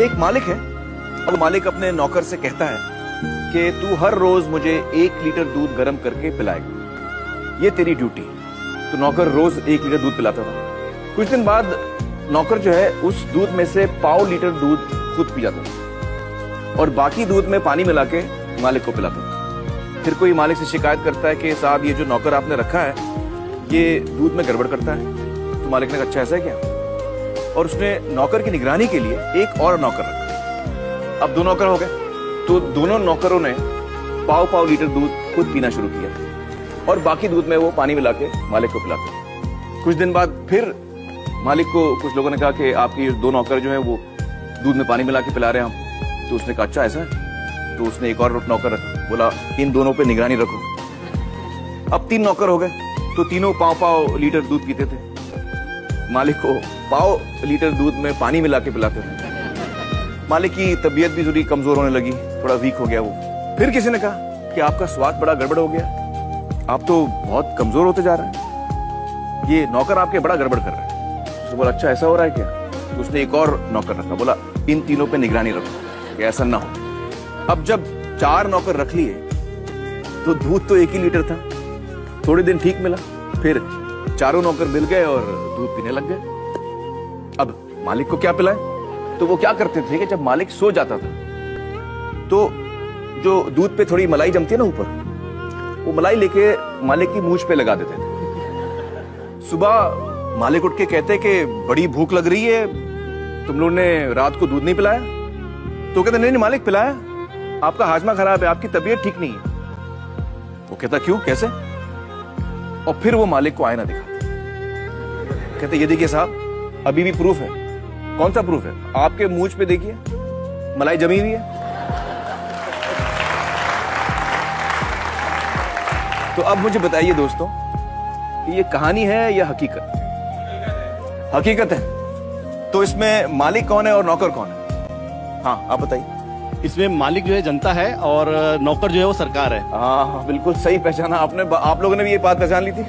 एक मालिक है। और मालिक अपने नौकर से कहता है कि तू हर रोज मुझे एक लीटर दूध गर्म करके पिलाएगा। ये तेरी ड्यूटी तो नौकर रोज एक लीटर दूध पिलाता था। कुछ दिन बाद नौकर जो है, उस दूध में से पाव लीटर दूध खुद पी जाता था। और बाकी दूध में पानी मिला के मालिक को पिलाता था। फिर कोई मालिक से शिकायत करता है कि साहब, ये जो नौकर आपने रखा है, ये दूध में गड़बड़ करता है। तो मालिक ने कहा अच्छा ऐसा है क्या? और उसने नौकर की निगरानी के लिए एक और नौकर रखा। अब दो नौकर हो गए। तो दोनों नौकरों ने पाव पाव लीटर दूध खुद पीना शुरू किया और बाकी दूध में वो पानी मिला के मालिक को पिलाते। कुछ दिन बाद फिर मालिक को कुछ लोगों ने कहा कि आपके ये दो नौकर जो है वो दूध में पानी मिला के पिला रहे हैं हम। तो उसने कहा अच्छा ऐसा है? तो उसने एक और नौकर रखा। बोला, इन दोनों पे निगरानी रखो। अब तीन नौकर हो गए। तो तीनों पाव पाव लीटर दूध पीते थे। मालिक को पाओ लीटर दूध में पानी मिला के पिलाते थे। मालिक की तबीयत भी थोड़ी कमज़ोर होने लगी, थोड़ा वीक हो गया वो। फिर किसी ने कहा कि आपका स्वाद बड़ा गड़बड़ हो गया। आप तो बहुत कमज़ोर होते जा रहे हैं। ये नौकर आपके बड़ा गड़बड़ कर रहे हैं। उसने बोला अच्छा ऐसा हो रहा है क्या? तो उसने एक और नौकर रखा, बोला, इन तीनों पे निगरानी रखो, कि ऐसा ना हो। अब जब चार नौकर रख लिए तो दूध तो एक ही लीटर था। थोड़े दिन ठीक मिला, फिर चारों नौकर मिल गए और दूध पीने लग गए। अब मालिक को क्या पिलाए? तो वो क्या करते थे कि जब मालिक सो जाता था तो जो दूध पे थोड़ी मलाई जमती है ना ऊपर, वो मलाई लेके मालिक की मूछ पे लगा देते थे। सुबह मालिक उठ के कहते कि, बड़ी भूख लग रही है, तुम लोग ने रात को दूध नहीं पिलाया? तो कहते, नहीं नहीं, मालिक, पिलाया। आपका हाजमा खराब है, आपकी तबीयत ठीक नहीं है। वो कहता, क्यों, कैसे? और फिर वो मालिक को आईना दिखा। कहते ये देखिए साहब अभी भी प्रूफ है। कौन सा प्रूफ है? आपके मूछ पे देखिए। मलाई जमी हुई है। तो अब मुझे बताइए दोस्तों कि ये कहानी है या हकीकत? हकीकत है। तो इसमें मालिक कौन है और नौकर कौन है? हाँ आप बताइए। इसमें मालिक जो है जनता है और नौकर जो है वो सरकार है। हाँ हाँ बिल्कुल सही पहचाना आपने। आप लोगों ने भी ये बात पहचान ली थी।